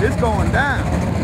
it's going down.